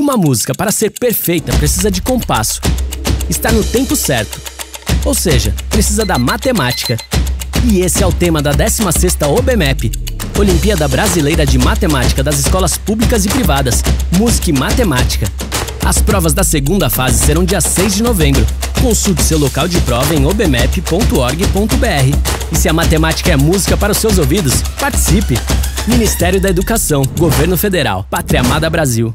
Uma música, para ser perfeita, precisa de compasso. estar no tempo certo. Ou seja, precisa da matemática. E esse é o tema da 16ª OBMEP, Olimpíada Brasileira de Matemática das Escolas Públicas e Privadas, Música e Matemática. As provas da segunda fase serão dia 6 de novembro. Consulte seu local de prova em obmep.org.br. E se a matemática é música para os seus ouvidos, participe! Ministério da Educação, Governo Federal, Pátria Amada Brasil.